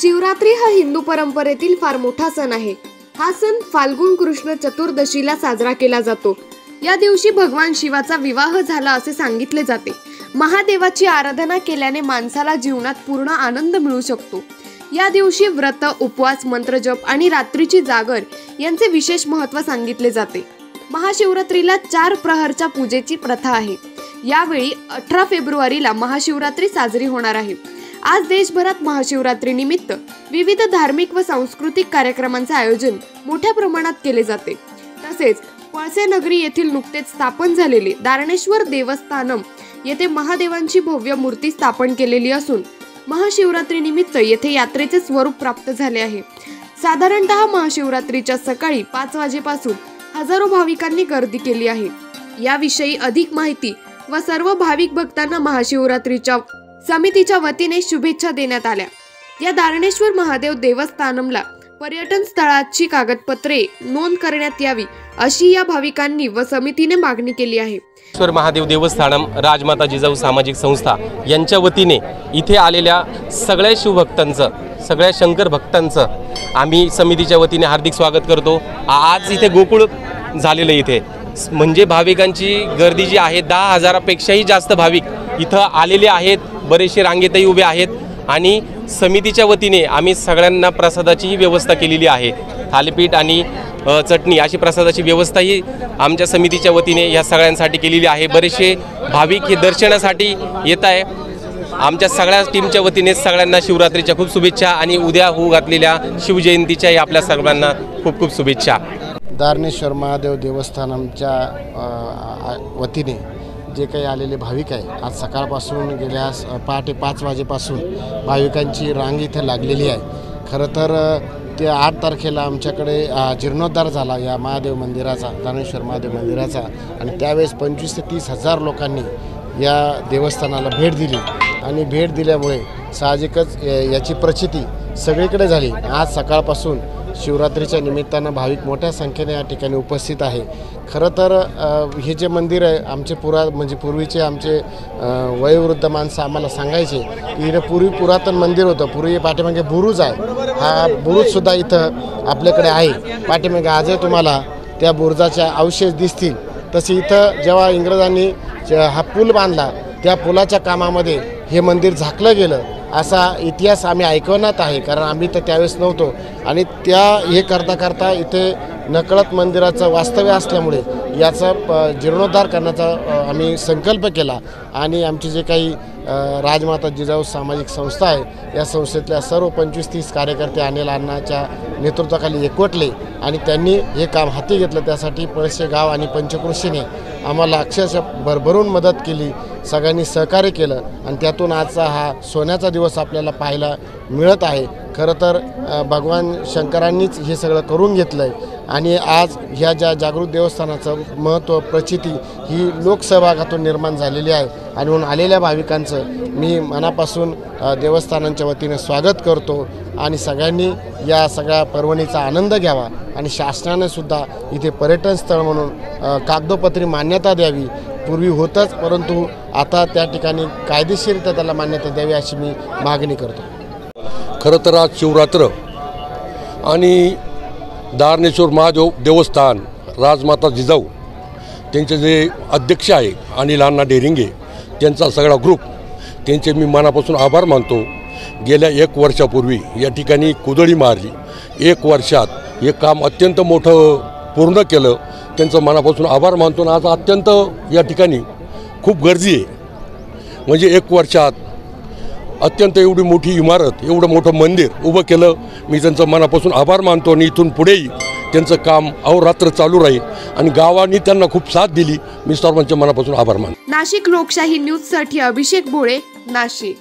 शिवरात्री हा हिंदू परंपरेतील फार मोठा सण आहे. हा सण फाल्गुन कृष्ण चतुर्दशीला साजरा केला जातो. या दिवशी भगवान शिवाचा विवाह झाला असे सांगितले जाते. महादेवाची आराधना केल्याने माणसाला जीवनात पूर्ण आनंद मिळू शकतो. या दिवशी व्रत उपवास मंत्रजप आणि रात्रीची जागर यांचे विशेष महत्त्व सांगितले जाते. महाशिवरात्रीला चार प्रहरच्या पूजेची प्रथा आहे. यावेळी अठरा फेब्रुवारीला महाशिवरात्री साजरी होणार आहे. आज देशभरात महाशिवरात्रीनिमित्त विविध धार्मिक व सांस्कृतिक कार्यक्रमांचे आयोजन मोठ्या प्रमाणात केले जाते. तसेच पळसे नगरी येथील नुकतेच स्थापन झालेले दारणेश्वर देवस्थानम येथे महादेवांची भव्य मूर्ती स्थापन केलेली असून महाशिवरात्रीनिमित्त येथे यात्रेचे स्वरूप प्राप्त झाले आहे. साधारणतः महाशिवरात्रीच्या सकाळी पाच वाजेपासून हजारो भाविकांनी गर्दी केली आहे. याविषयी अधिक माहिती व सर्व भाविक भक्तांना महाशिवरात्रीच्या समितीच्या वतीने शुभेच्छा देण्यात आल्या. या दारणेश्वर महादेव देवस्थानमला पर्यटन स्थळाची कागदपत्रे नोंद करण्यात यावी अशी या भाविकांनी व समितीने मागणी केली आहे. ईश्वर महादेव देवस्थानम राजमाता जिजाऊ सामाजिक संस्था यांच्या वतीने इथे आलेल्या सगळ्या शिवभक्तांचं सगळ्या शंकर भक्तांचं आम्ही समितीच्या वतीने हार्दिक स्वागत करतो. आज इथे गोकुळ झालेलं इथे. म्हणजे भाविकांची गर्दी जी आहे दहा हजारापेक्षाही जास्त भाविक इथं आलेले आहेत बरेचसे रांगेतही उभे आहेत आणि समितीच्या वतीने आम्ही सगळ्यांना प्रसादाचीही व्यवस्था केलेली आहे. थालीपीठ आणि चटणी अशी प्रसादाची व्यवस्थाही आमच्या समितीच्या वतीने या सगळ्यांसाठी केलेली आहे. बरेचसे भाविक हे दर्शनासाठी येत आहे. आमच्या सगळ्या टीमच्या वतीने सगळ्यांना शिवरात्रीच्या खूप शुभेच्छा आणि उद्या होऊ घातलेल्या शिवजयंतीच्याही आपल्या सर्वांना खूप खूप शुभेच्छा. दारणेश्वर महादेव देवस्थान आमच्या वतीने जे काही आलेले भाविक आहे आज सकाळपासून गेल्या पहाटे पाच वाजेपासून भाविकांची रांग इथे लागलेली आहे. खरं तर ते आठ तारखेला आमच्याकडे जीर्णोद्धार झाला या महादेव मंदिराचा ज्ञानेश्वर महादेव मंदिराचा आणि त्यावेळेस पंचवीस ते तीस हजार लोकांनी या देवस्थानाला भेट दिली. आणि भेट दिल्यामुळे साहजिकच याची प्रचिती सगळीकडे झाली. आज सकाळपासून शिवरात्रीच्या निमित्तानं भाविक मोठ्या संख्येने या ठिकाणी उपस्थित आहे. खरं तर हे जे मंदिर आहे आमचे पुरा म्हणजे पूर्वीचे आमचे वयोवृद्ध माणसं आम्हाला सांगायचे की इथं पूर्वी पुरातन मंदिर होतं. पूर्वी पाठीमागे बुरुज आहे. हा बुरुजसुद्धा इथं आपल्याकडे आहे. पाठीमागे आजही तुम्हाला त्या बुरुजाच्या अवशेष दिसतील. तसे इथं जेव्हा इंग्रजांनी हा पूल बांधला त्या पुलाच्या कामामध्ये हे मंदिर झाकलं गेलं. असा इतिहास आम्ही ऐकवण्यात आहे कारण आम्ही तर त्यावेळेस नव्हतो. आणि त्या हे करता करता इथे नकळत मंदिराचं वास्तव्य असल्यामुळे याचा प- जीर्णोद्धार करण्याचा आम्ही संकल्प केला. आणि आमचे जे काही राजमाता जिजाऊ सामाजिक संस्था आहे या संस्थेतल्या सर्व पंचवीस तीस कार्यकर्ते अनिल अण्णाच्या नेतृत्वाखाली एकवटले आणि त्यांनी हे काम हाती घेतलं. त्यासाठी पळसे गाव आणि पंचकृषीने आम्हाला अक्षरशः भरभरून मदत केली. सगळ्यांनी सहकार्य केलं आणि त्यातून आजचा हा सोन्याचा दिवस आपल्याला पाहायला मिळत आहे. खरं तर भगवान शंकरांनीच हे सगळं करून घेतलं आहे आणि आज ह्या ज्या जागृत देवस्थानाचं महत्त्व प्रचिती ही लोकसहभागातून निर्माण झालेली आहे. आणि म्हणून आलेल्या भाविकांचं मी मनापासून देवस्थानांच्या वतीनं स्वागत करतो आणि सगळ्यांनी या सगळ्या पर्वणीचा आनंद घ्यावा. आणि शासनाने सुद्धा इथे पर्यटन स्थळ म्हणून कागदोपत्री मान्यता द्यावी. पूर्वी होतंच परंतु आता त्या ठिकाणी कायदेशीररित्या त्याला मान्यता द्यावी अशी मी मागणी करतो. खरं तर आज शिवरात्र आणि दारणेश्वर महादेव देवस्थान राजमाता जिजाऊ त्यांचे जे अध्यक्ष आहे अनिल अण्णा डेरिंगे त्यांचा सगळा ग्रुप त्यांचे मी मनापासून आभार मानतो. गेल्या एक वर्षापूर्वी या ठिकाणी कुदळी मारली. एक वर्षात हे काम अत्यंत मोठं पूर्ण केलं. त्यांचं मनापासून आभार मानतो आणि आज अत्यंत या ठिकाणी खूप गर्दी आहे. म्हणजे एक वर्षात अत्यंत एवढी मोठी इमारत एवढं मोठं मंदिर उभं केलं. मी त्यांचं मनापासून आभार मानतो आणि इथून पुढेही त्यांचं काम अहोरात्र चालू राहील. आणि गावांनी त्यांना खूप साथ दिली. मी सर्वांच्या मनापासून आभार मानतो. नाशिक लोकशाही न्यूजसाठी अभिषेक भोळे नाशिक.